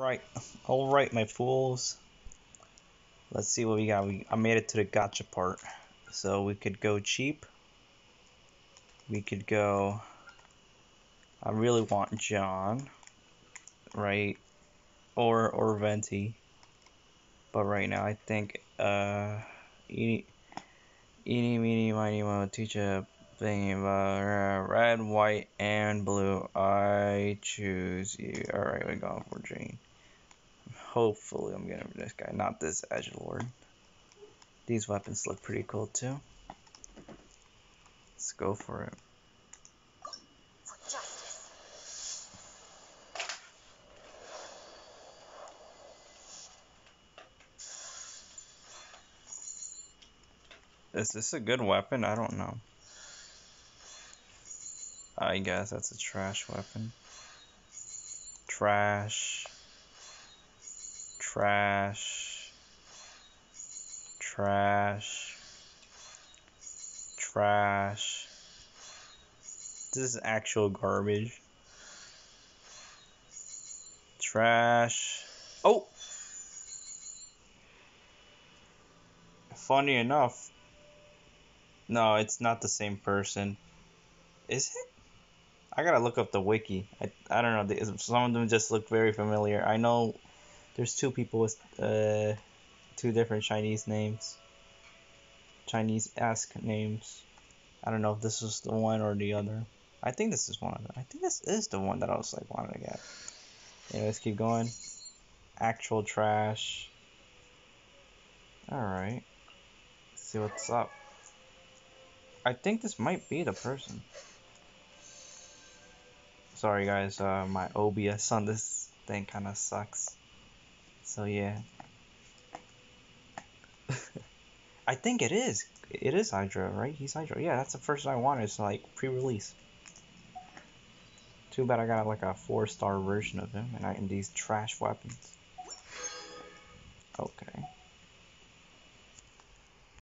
Right, alright my fools. Let's see what we got. We, I made it to the gacha part. So we could go cheap. We could go... I really want John. Right? Or, or Venti. But right now I think, uh... Eeny, eeny, meeny, miny, mo, teacher thing about uh, red, white, and blue. I choose you. Alright, we're going for Jane. Hopefully I'm getting this guy, not this Edge Lord. These weapons look pretty cool too. Let's go for it. Is this a good weapon? I don't know. I guess that's a trash weapon. Trash. Trash. Trash. Trash. This is actual garbage. Trash. Oh! Funny enough. No, it's not the same person. Is it? I gotta look up the wiki. I, I don't know. Some of them just look very familiar. I know there's two people with uh, two different Chinese names. Chinese-esque names. I don't know if this is the one or the other. I think this is one of them. I think this is the one that I was like wanting to get. Yeah, let's keep going. Actual trash. Alright. See what's up. I think this might be the person. Sorry guys, uh, my OBS on this thing kind of sucks. So yeah. I think it is. It is Hydra, right? He's Hydra. Yeah, that's the first I wanted. It's like pre-release. Too bad I got like a four-star version of him and I in these trash weapons. Okay.